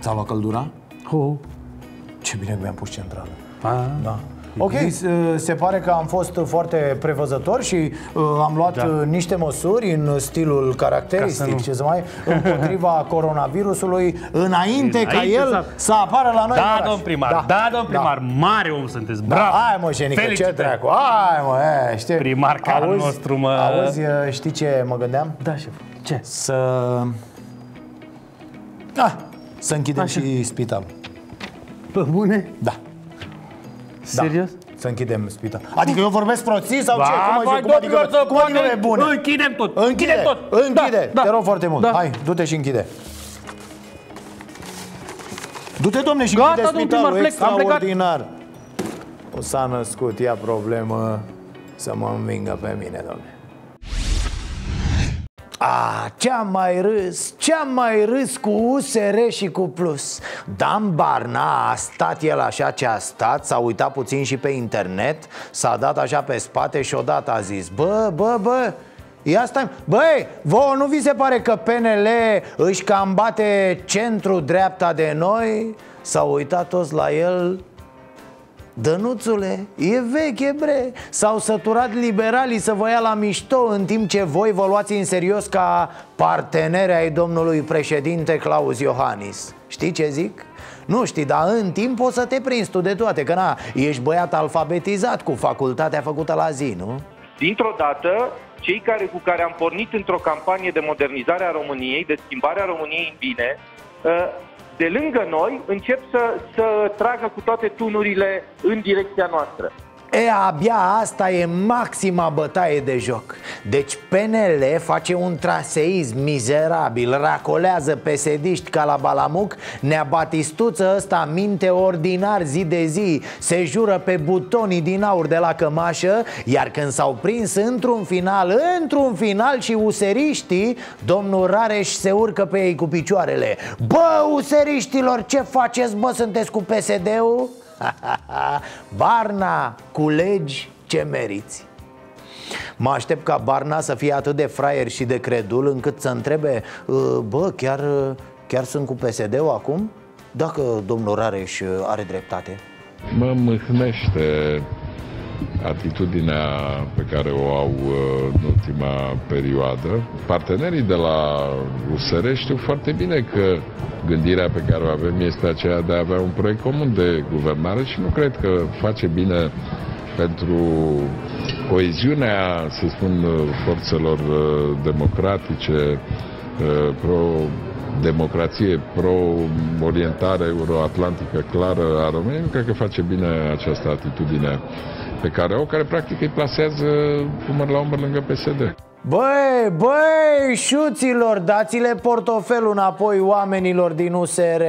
Speaker 2: S-a luat căldura?
Speaker 7: Oh.
Speaker 2: Ce bine că mi-am pus centrală.
Speaker 7: A.
Speaker 2: Da. Ok, se pare că am fost foarte prevăzători și uh, am luat da. Uh, niște măsuri în stilul caracteristic, să ce să mai, împotriva coronavirusului, înainte, înainte ca el să... să apară la noi
Speaker 7: Da, domn primar, da, da domn primar, da. mare om sunteți, bravo! Da,
Speaker 2: hai mă, Șenică, ce treacu, hai mă, e, știi?
Speaker 7: Primar ca nostru, mă...
Speaker 2: Auzi, uh, știi ce mă gândeam?
Speaker 7: Da, șef, ce?
Speaker 2: Să... Ah, să închidem Așa. și spitalul.
Speaker 7: Pe bune?
Speaker 2: Da.
Speaker 7: Serios?
Speaker 2: Da. Să închidem spital. Adică eu vorbesc prostii sau ba, ce? Cum,
Speaker 7: vai,
Speaker 2: cum adică, cum adică e bune?
Speaker 7: Închidem tot.
Speaker 2: Închide,
Speaker 7: închidem tot.
Speaker 2: Închide. Da, Te rog foarte mult. Da. Hai, du-te și închide. Du-te, domne, și
Speaker 7: Gata,
Speaker 2: închide spitalul.
Speaker 7: Plec,
Speaker 2: extraordinar. O s-a născut, ia problemă să mă învingă pe mine, domne. A, ce-am mai râs, ce-am mai râs cu USR și cu Plus Dan Barna a stat el așa ce a stat S-a uitat puțin și pe internet S-a dat așa pe spate și odată a zis Bă, bă, bă, Ia stai, băi, vouă nu vi se pare că PNL își cam bate centru-dreapta de noi? S-au uitat toți la el Dănuțule, e veche bre S-au săturat liberalii să vă ia la mișto În timp ce voi vă luați în serios ca parteneri ai domnului președinte Claus Iohannis Știi ce zic? Nu știi, dar în timp o să te prinzi tu de toate Că na, ești băiat alfabetizat cu facultatea făcută la zi, nu?
Speaker 16: Dintr-o dată, cei care, cu care am pornit într-o campanie de modernizare a României, de schimbarea României în bine, de lângă noi încep să, să tragă cu toate tunurile în direcția noastră.
Speaker 2: E, abia asta e maxima bătaie de joc Deci PNL face un traseism mizerabil Racolează pesediști ca la Balamuc Nea Batistuță ăsta minte ordinar zi de zi Se jură pe butonii din aur de la cămașă Iar când s-au prins într-un final, într-un final și useriștii Domnul Rareș se urcă pe ei cu picioarele Bă, useriștilor, ce faceți, bă, sunteți cu PSD-ul? Barna, culegi ce meriți. Mă aștept ca Barna să fie atât de fraier și de credul încât să întrebe ă, Bă, chiar, chiar sunt cu PSD-ul acum? Dacă domnul Rareș are dreptate.
Speaker 24: Mă mâhnește atitudinea pe care o au uh, în ultima perioadă. Partenerii de la USR știu foarte bine că gândirea pe care o avem este aceea de a avea un proiect comun de guvernare și nu cred că face bine pentru coeziunea, să spun, forțelor uh, democratice, uh, pro democrație, pro-orientare euroatlantică clară a României, nu cred că face bine această atitudine pe care o, care practic îi plasează umăr la umăr lângă PSD.
Speaker 2: Băi, băi, șuților, dați-le portofelul înapoi oamenilor din USR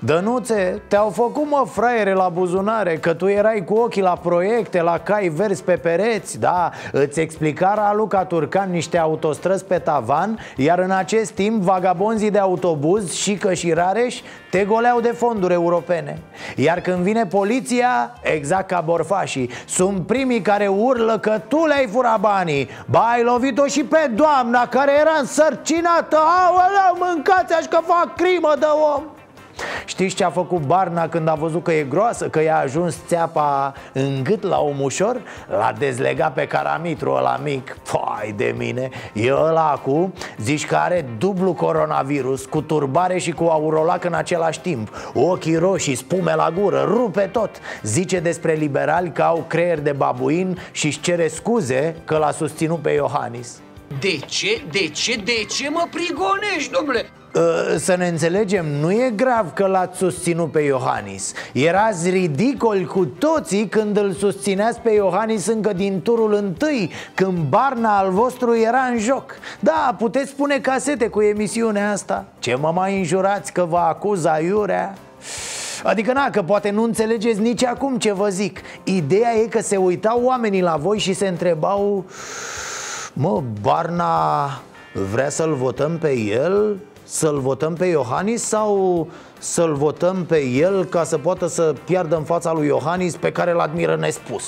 Speaker 2: Dănuțe, te-au făcut mă fraiere la buzunare Că tu erai cu ochii la proiecte, la cai verzi pe pereți Da, îți explica Raluca Turcan niște autostrăzi pe tavan Iar în acest timp vagabonzii de autobuz și că și Rareș Te goleau de fonduri europene. Iar când vine poliția, exact ca borfașii Sunt primii care urlă că tu le-ai furat banii. Ba, ai lovit-o și pe doamna care era însărcinată. Aoleu, mâncați-aș că fac crimă de om Știți ce a făcut Barna când a văzut că e groasă, că i-a ajuns țeapa în gât la om ușor? L-a dezlegat pe caramitru ăla mic Păi de mine, e ăla cu, zici că are dublu coronavirus Cu turbare și cu aurolac în același timp Ochii roșii, spume la gură, rupe tot Zice despre liberali că au creier de babuin și își cere scuze că l-a susținut pe Iohannis
Speaker 25: De ce? De ce? De ce mă prigonești, domnule?
Speaker 2: Ă, să ne înțelegem, nu e grav că l-ați susținut pe Iohannis. Erați ridicoli cu toții când îl susțineați pe Iohannis încă din turul întâi Când Barna al vostru era în joc. Da, puteți spune casete cu emisiunea asta. Ce mă mai înjurați că vă acuză iurea? Adică na, că poate nu înțelegeți nici acum ce vă zic. Ideea e că se uitau oamenii la voi și se întrebau Mă, Barna vrea să-l votăm pe el să-l votăm pe Iohannis sau să-l votăm pe el ca să poată să piardă în fața lui Iohannis pe care îl admiră nespus?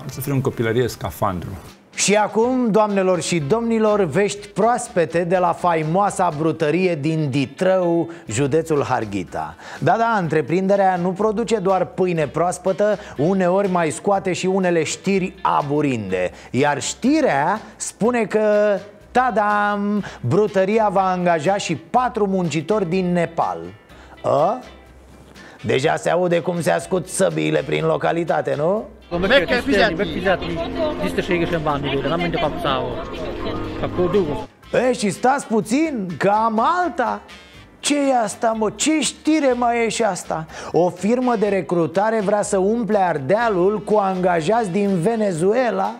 Speaker 26: Am să fiu în copilărie scafandru.
Speaker 2: Și acum, doamnelor și domnilor, vești proaspete de la faimoasa brutărie din Ditrău, județul Harghita Da, da, întreprinderea nu produce doar pâine proaspătă, uneori mai scoate și unele știri aburinde Iar știrea spune că Tadam! Brutăria va angaja și patru muncitori din Nepal A? Deja se aude cum se ascut săbiile prin localitate, nu? E, și stați puțin, că am alta ce e asta, mă? Ce știre mai e și asta? O firmă de recrutare vrea să umple Ardealul cu angajați din Venezuela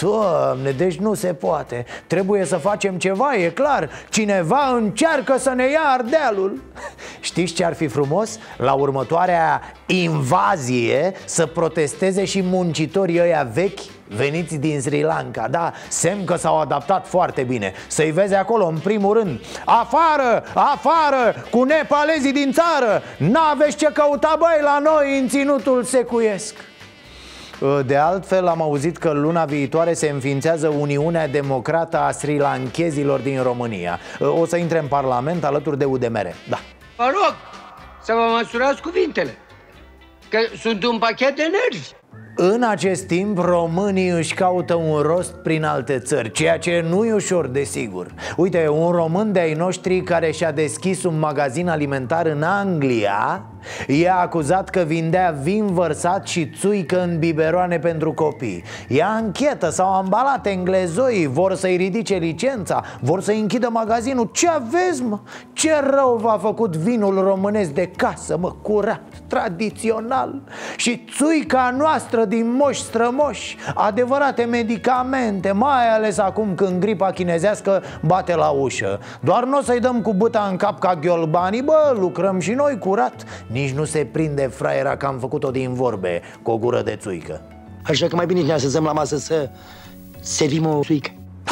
Speaker 2: Doamne, deci nu se poate. Trebuie să facem ceva, e clar. Cineva încearcă să ne ia ardealul. Știți ce ar fi frumos? La următoarea invazie Să protesteze și muncitorii ăia vechi Veniți din Sri Lanka, da, semn că s-au adaptat foarte bine. Să-i vezi acolo în primul rând. Afară, afară, cu nepalezii din țară. N-aveți ce căuta băi la noi în ținutul secuiesc. Uh, de altfel, am auzit că luna viitoare se înființează Uniunea Democrată a Sri Lankezilor din România. Uh, O să intre în Parlament alături de UDMR, da.
Speaker 25: Vă rog să vă măsurați cuvintele Că sunt un pachet de nervi
Speaker 2: în acest timp, românii își caută un rost prin alte țări, ceea ce nu e ușor, desigur. Uite, un român de-ai noștri care și-a deschis un magazin alimentar în Anglia E acuzat că vindea vin vărsat și țuică în biberoane pentru copii. E anchetă, s-au ambalat englezoii, vor să-i ridice licența, vor să-i închidă magazinul. Ce aveți, mă? Ce rău v-a făcut vinul românesc de casă, mă, curat, tradițional? Și țuica noastră din moși strămoși Adevărate medicamente, mai ales acum când gripa chinezească bate la ușă. Doar nu o să-i dăm cu băta în cap ca ghiolbanii, bă, lucrăm și noi curat. Nici nu se prinde fraiera că am făcut-o din vorbe Cu o gură de țuică.
Speaker 19: Așa că mai bine ne așezăm la masă să servim o țuică.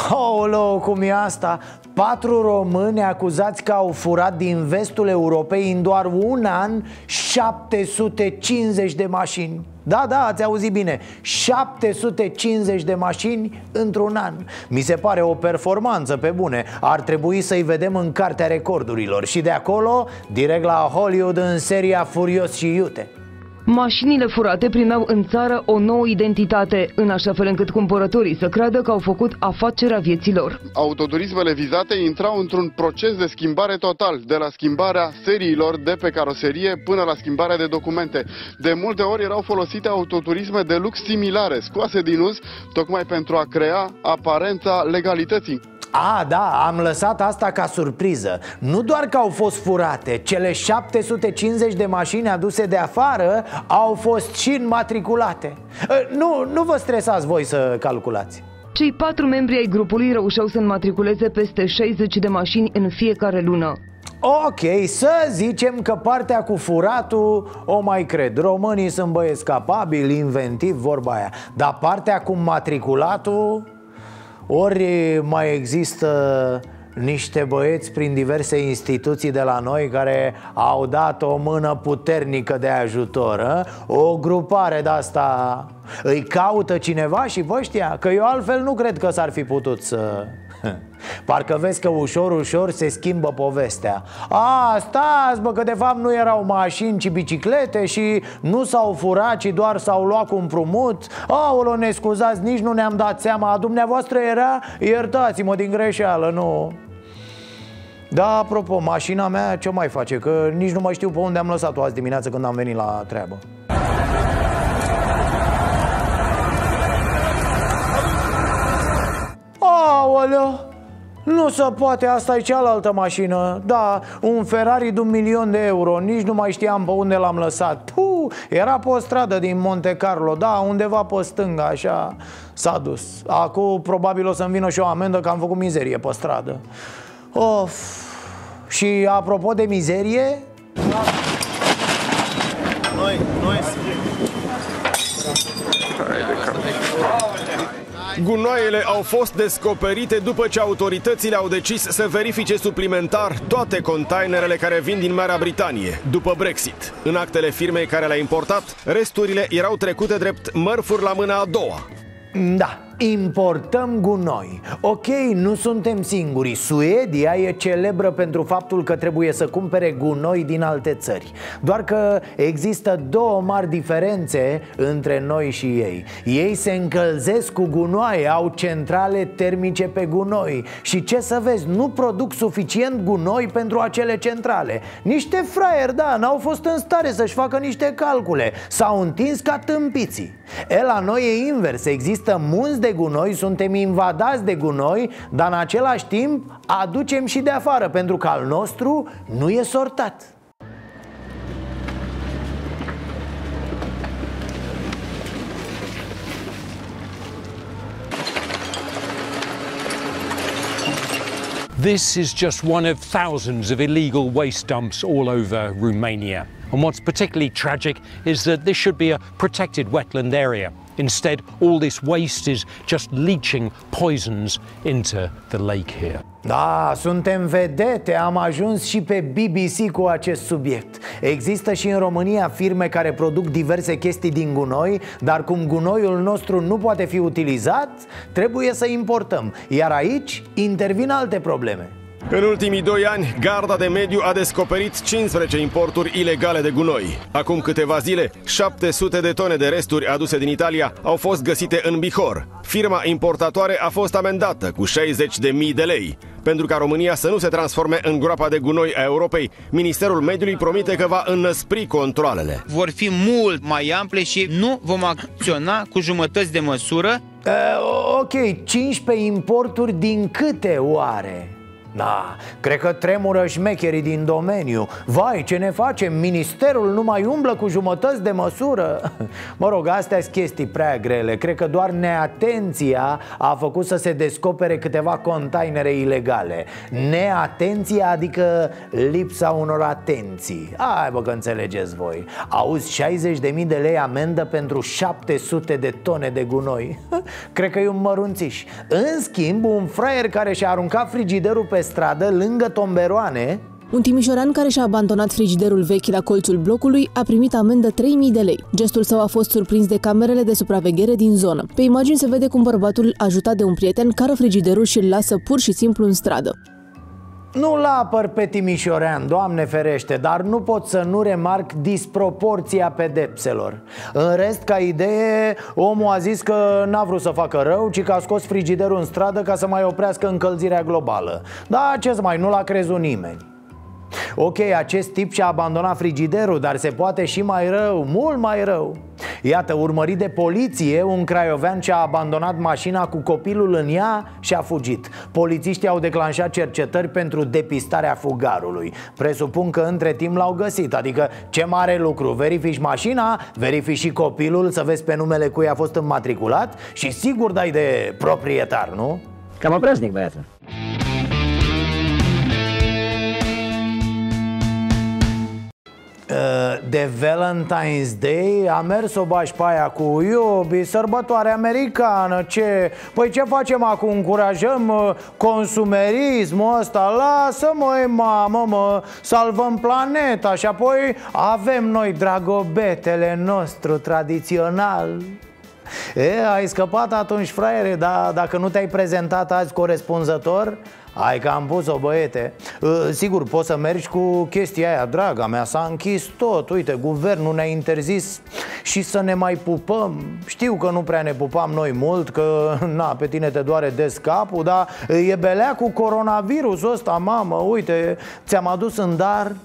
Speaker 2: Aoleu, cum e asta? Patru români acuzați că au furat din vestul Europei în doar un an 750 de mașini. Da, da, ați auzit bine. 750 de mașini într-un an. Mi se pare o performanță pe bune. Ar trebui să-i vedem în cartea recordurilor. Și de acolo, direct la Hollywood în seria Furios și Iute
Speaker 27: Mașinile furate primeau în țară o nouă identitate, în așa fel încât cumpărătorii să creadă că au făcut afacerea vieților.
Speaker 28: Autoturismele vizate intrau într-un proces de schimbare total, de la schimbarea seriilor de pe caroserie până la schimbarea de documente. De multe ori erau folosite autoturisme de lux similare, scoase din uz, tocmai pentru a crea aparența legalității.
Speaker 2: A, da, am lăsat asta ca surpriză. Nu doar că au fost furate Cele 750 de mașini aduse de afară Au fost și înmatriculate. Nu, nu vă stresați voi să calculați.
Speaker 27: Cei patru membri ai grupului reușeau să înmatriculeze peste 60 de mașini în fiecare lună.
Speaker 2: Ok, să zicem că partea cu furatul o mai cred. Românii sunt băieți capabili, inventivi, vorba aia. Dar partea cu matriculatul ori mai există niște băieți prin diverse instituții de la noi care au dat o mână puternică de ajutor a? O grupare de asta îi caută cineva și vă știa Că eu altfel nu cred că s-ar fi putut să... Parcă vezi că ușor, ușor se schimbă povestea. A, stați bă, că de fapt nu erau mașini, ci biciclete Și nu s-au furat, ci doar s-au luat cu împrumut. Aolo, ne scuzați, nici nu ne-am dat seama. A dumneavoastră era, iertați-mă din greșeală, nu? Da, apropo, mașina mea ce mai face? Că nici nu mai știu pe unde am lăsat-o azi dimineață când am venit la treabă Aoleu, nu se poate, asta e cealaltă mașină. Da, un Ferrari de un milion de euro Nici nu mai știam pe unde l-am lăsat. Puh, Era pe o stradă din Monte Carlo Da, undeva pe stânga, așa. S-a dus. Acum probabil o să-mi vină și o amendă Că am făcut mizerie pe stradă. Of. Și apropo de mizerie?
Speaker 21: Noi, noi
Speaker 29: Gunoaiele au fost descoperite după ce autoritățile au decis să verifice suplimentar toate containerele care vin din Marea Britanie, după Brexit. În actele firmei care le-a importat, resturile erau trecute drept mărfuri la mâna a doua.
Speaker 2: Da, importăm gunoi. Ok, nu suntem singuri. Suedia e celebră pentru faptul că trebuie să cumpere gunoi din alte țări. Doar că există două mari diferențe între noi și ei. Ei se încălzesc cu gunoaie, au centrale termice pe gunoi. Și ce să vezi, nu produc suficient gunoi pentru acele centrale. Niște fraieri, da, n-au fost în stare să-și facă niște calcule. S-au întins ca tâmpiții. E, la noi e invers, există munți de gunoi, suntem invadați de gunoi Dar în același timp aducem și de afară Pentru că al nostru nu e sortat
Speaker 30: This is just one of thousands of illegal waste dumps all over Romania. And what's particularly tragic is that this should be a protected wetland area. Instead, all this waste is just leaching poisons into the lake here.
Speaker 2: Da, suntem vedete, am ajuns și pe BBC cu acest subiect. Există și în România firme care produc diverse chestii din gunoi Dar cum gunoiul nostru nu poate fi utilizat, trebuie să importăm. Iar aici intervin alte probleme
Speaker 29: În ultimii doi ani, Garda de Mediu a descoperit 15 importuri ilegale de gunoi. Acum câteva zile, 700 de tone de resturi aduse din Italia au fost găsite în Bihor. Firma importatoare a fost amendată cu 60.000 de lei. Pentru ca România să nu se transforme în groapa de gunoi a Europei, Ministerul Mediului promite că va înăspri controlele.
Speaker 31: Vor fi mult mai ample și nu vom acționa cu jumătăți de măsură.
Speaker 2: Uh, ok, 15 importuri din câte oare? Da, cred că tremură șmecherii din domeniu. Vai, ce ne facem? Ministerul nu mai umblă cu jumătăți de măsură? Mă rog, astea sunt chestii prea grele. Cred că doar neatenția a făcut să se descopere câteva containere ilegale. Neatenția adică lipsa unor atenții. Hai bă că înțelegeți voi. Auzi, 60.000 de lei amendă pentru 700 de tone de gunoi. Cred că e un mărunțiș. În schimb, un fraier care și-a aruncat frigiderul pe stradă lângă tomberoane
Speaker 32: Un timișorean care și-a abandonat frigiderul vechi la colțul blocului a primit amendă 3.000 de lei. Gestul său a fost surprins de camerele de supraveghere din zonă. Pe imagini se vede cum bărbatul, ajutat de un prieten, cară frigiderul și îl lasă pur și simplu în stradă.
Speaker 2: Nu-l apăr pe Timișorean, Doamne ferește, dar nu pot să nu remarc disproporția pedepselor. În rest, ca idee, omul a zis că n-a vrut să facă rău, ci că a scos frigiderul în stradă ca să mai oprească încălzirea globală. Da, ce mai, nu l-a crezut nimeni Ok, acest tip și-a abandonat frigiderul, dar se poate și mai rău, mult mai rău Iată, urmărit de poliție, un craiovean și-a abandonat mașina cu copilul în ea și a fugit Polițiștii au declanșat cercetări pentru depistarea fugarului Presupun că între timp l-au găsit, adică ce mare lucru Verifici mașina, verifici și copilul să vezi pe numele cui a fost înmatriculat Și sigur dai de proprietar, nu?
Speaker 33: Cam obraznic, băiatul.
Speaker 2: De Valentine's Day a mers o bași pe aia cu iubi, sărbătoare americană, ce? Păi ce facem acum? Încurajăm uh, consumerismul ăsta? Lasă măi mamă mă, salvăm planeta și apoi avem noi dragobetele nostru tradițional E, ai scăpat atunci, fraiere, dar dacă nu te-ai prezentat azi corespunzător Hai că am pus-o, băiete. Uh, Sigur, poți să mergi cu chestia aia, draga mea S-a închis tot, uite, guvernul ne-a interzis și să ne mai pupăm. Știu că nu prea ne pupam noi mult Că, na, pe tine te doare des capul Dar e belea cu coronavirusul ăsta, mamă. Uite, ți-am adus în dar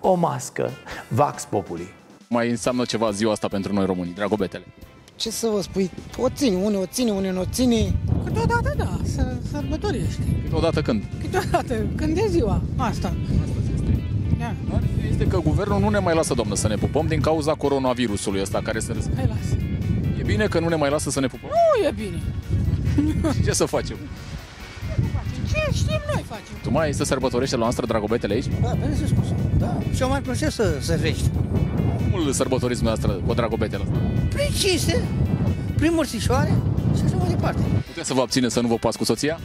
Speaker 2: o mască. Vax Populi.
Speaker 34: Mai înseamnă ceva ziua asta pentru noi români, dragobetele.
Speaker 35: Ce să vă spui, o ține, unii o ține, unii nu o ține. Câteodată, da, să sărbătorește.
Speaker 34: Câteodată când?
Speaker 35: Câteodată, când e ziua asta. Da.
Speaker 34: Este că guvernul nu ne mai lasă, doamnă, să ne pupăm din cauza coronavirusului ăsta care se răspânde.
Speaker 35: Hai, lasă.
Speaker 34: E bine că nu ne mai lasă să ne pupăm?
Speaker 35: Nu e bine.
Speaker 34: Și ce să facem?
Speaker 35: Ce știm noi facem?
Speaker 34: Tu mai să sărbătorește la noastră dragobetele aici?
Speaker 35: Da, bine să spus. Da, și mai plăcea să, să vești.
Speaker 34: Cum îl sărbătoriți dumneavoastră cu dragobetele asta?
Speaker 35: Prin cinste, prin mărțișoare și așa mai departe.
Speaker 34: Puteți să vă abțineți să nu vă pupați cu soția?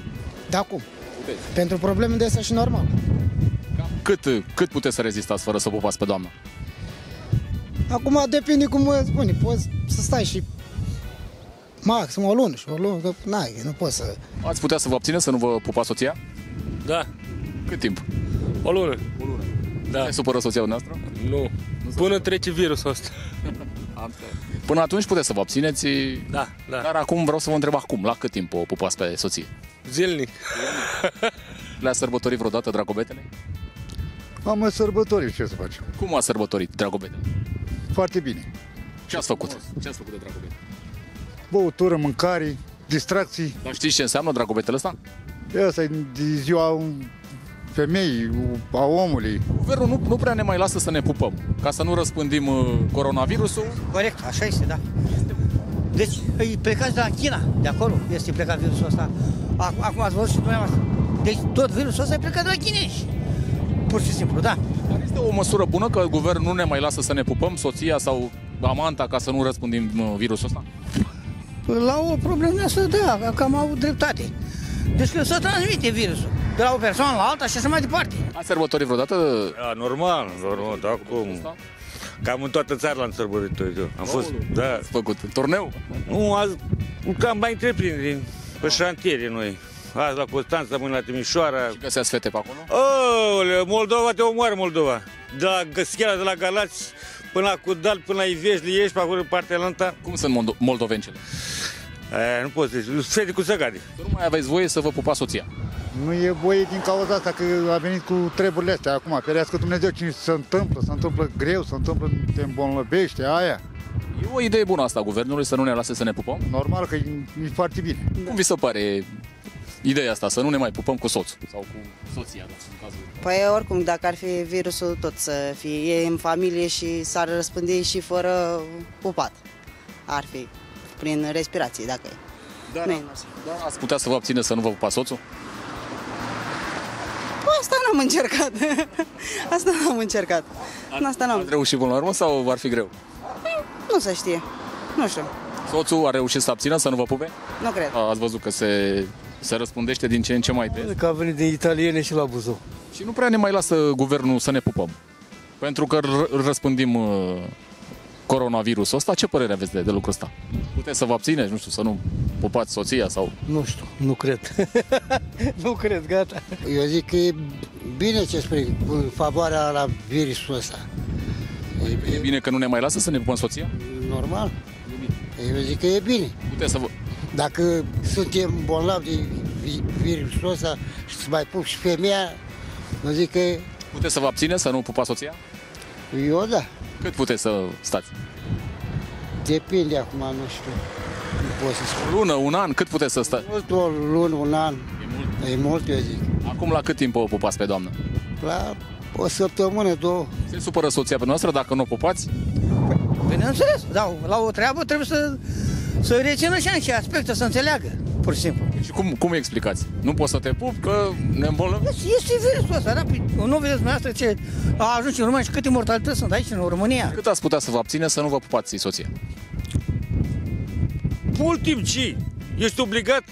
Speaker 35: Da, cum?
Speaker 34: Puteți.
Speaker 35: Pentru probleme de astea și normal.
Speaker 34: Cât, cât puteți să rezistați fără să pupați pe doamna?
Speaker 35: Acum depinde cum mă spune. Poți să stai și maxim o lună și o lună, că n-ai, nu poți să...
Speaker 34: Ați putea să vă abțineți să nu vă pupați soția?
Speaker 36: Da.
Speaker 34: Cât timp?
Speaker 36: O lună.
Speaker 34: O lună.
Speaker 36: Da.
Speaker 34: Ai supără soția noastră?
Speaker 36: Nu. Până trece virusul ăsta.
Speaker 34: Până atunci puteți să vă abțineți.
Speaker 36: Da, da.
Speaker 34: Dar acum vreau să vă întreb acum, la cât timp o pupați pe soție?
Speaker 36: Zilnic.
Speaker 34: Le-a sărbătorit vreodată dragobetele?
Speaker 37: Am mai sărbătorit, ce să facem?
Speaker 34: Cum a sărbătorit dragobetele?
Speaker 37: Foarte bine.
Speaker 34: Ce ați făcut? Ce ați făcut de dragobete?
Speaker 37: Băutură, mâncare, distracții.
Speaker 34: Dar știți ce înseamnă dragobetele ăsta?
Speaker 37: Asta e de ziua femeii, a omului.
Speaker 34: Guvernul nu, nu prea ne mai lasă să ne pupăm, ca să nu răspândim uh, coronavirusul.
Speaker 35: Corect, așa este, da. Deci, îi plecați de la China, de acolo este plecat virusul ăsta. Acum, acum ați văzut și dumneavoastră. Deci tot virusul ăsta e plecat de la chinezi. Pur și simplu, da.
Speaker 34: Dar este o măsură bună că guvernul nu ne mai lasă să ne pupăm, soția sau amanta, ca să nu răspândim uh, virusul ăsta?
Speaker 35: La o problemă asta, da, cam au dreptate. Deci că se transmite virusul de la o persoană la alta și așa mai departe.
Speaker 34: Ați sărbătorit vreodată?
Speaker 36: Da, normal, normal, da, cum? Cam în toată țara l-am sărbătorit eu. Am fost, da.
Speaker 34: Ați făcut turneu?
Speaker 36: Nu, azi, cam mai întreprinderi pe șantiere noi. Azi la Constanța, mâine la Timișoara.
Speaker 34: Și găseați fete pe acolo?
Speaker 36: Oh, Moldova te omoară Moldova. De la Găschela, de la Galați, până la Cudal, până la Iviești, ești pe acolo în partea alta.
Speaker 34: Cum sunt moldo- moldovencele?
Speaker 36: E, nu poți să zici, fete cu săgade.
Speaker 34: Nu mai aveți voie să vă pupați soția.
Speaker 37: Nu e voie din cauza asta că a venit cu treburile astea acum. Ferească Dumnezeu cine se întâmplă, se întâmplă greu, se întâmplă, te îmbolnăvește, aia.
Speaker 34: E o idee bună asta a guvernului să nu ne lase să ne pupăm?
Speaker 37: Normal că e, e foarte bine.
Speaker 34: Cum vi se pare ideea asta, să nu ne mai pupăm cu soțul sau cu soția, da, în cazul
Speaker 38: Păi oricum, dacă ar fi virusul, tot să fie e în familie și s-ar răspândi și fără pupat. Ar fi prin respirație, dacă e.
Speaker 34: Dar,
Speaker 38: Nu e
Speaker 34: dar ați putea să vă abțineți să nu vă pupați soțul?
Speaker 38: Păi Asta n-am încercat. Asta n-am încercat. Asta n-am.
Speaker 34: Ați reușit până la urmă sau ar fi greu?
Speaker 38: Nu se știe. Nu știu.
Speaker 34: Soțul a reușit să abțină să nu vă pupe?
Speaker 38: Nu cred.
Speaker 34: A, Ați văzut că se, se răspundește din ce în ce mai des?
Speaker 37: Că a venit din italiene și la Buzău.
Speaker 34: Și nu prea ne mai lasă guvernul să ne pupăm. Pentru că r- răspândim uh, coronavirusul ăsta. Ce părere aveți de, de lucrul ăsta? Puteți să vă abțineți, nu știu, să nu pupați soția sau...
Speaker 37: Nu știu, nu cred. nu cred, gata. Eu zic că e
Speaker 39: Bine ce spui, în favoarea la virusul ăsta.
Speaker 34: E bine că nu ne mai lasă să ne pupăm soția?
Speaker 39: Normal. Eu zic că e bine.
Speaker 34: Puteți să vă...
Speaker 39: Dacă suntem bolnavi de vi- virusul ăsta și să mai pup și femeia, eu zic că
Speaker 34: Puteți să vă abțineți să nu pupați soția?
Speaker 39: eu da.
Speaker 34: Cât puteți să stați?
Speaker 39: Depinde acum, nu știu. Nu pot să spun.
Speaker 34: O lună, un an, cât puteți să stați?
Speaker 39: Mult o lună, un an. E mult? E mult, eu zic.
Speaker 34: Acum la cât timp o pupați pe doamnă?
Speaker 39: La o săptămână, două.
Speaker 34: Se supără soția pe noastră dacă nu o pupați?
Speaker 35: Bineînțeles, da, la o treabă trebuie să, să rețină și anumite aspecte, să înțeleagă, pur și simplu.
Speaker 34: Și cum, cum îi explicați? Nu poți să te pup că ne îmbolnăvim?
Speaker 35: Este virusul ăsta, da? Păi, nu vedeți dumneavoastră ce a ajuns în România și câte mortalități sunt aici în România?
Speaker 34: Cât ați putea să vă abțineți să nu vă pupați soția?
Speaker 36: Mult timp ce? Ești obligat?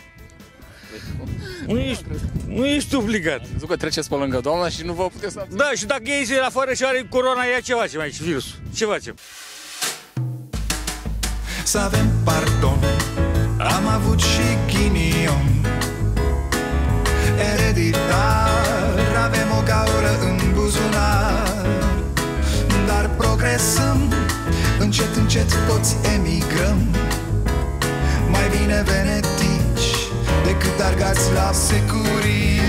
Speaker 36: Nu ești, nu ești obligat.
Speaker 34: Zic că treceți pe lângă doamna și nu vă puteți să
Speaker 36: Da, și dacă iei la afară și are corona, ea ce facem aici, virusul? Ce facem?
Speaker 1: Să avem pardon Am avut și ghinion. Ereditar Avem o gaură în buzunar. Dar progresăm Încet, încet toți emigrăm. Mai bine venetici Decât argați la securii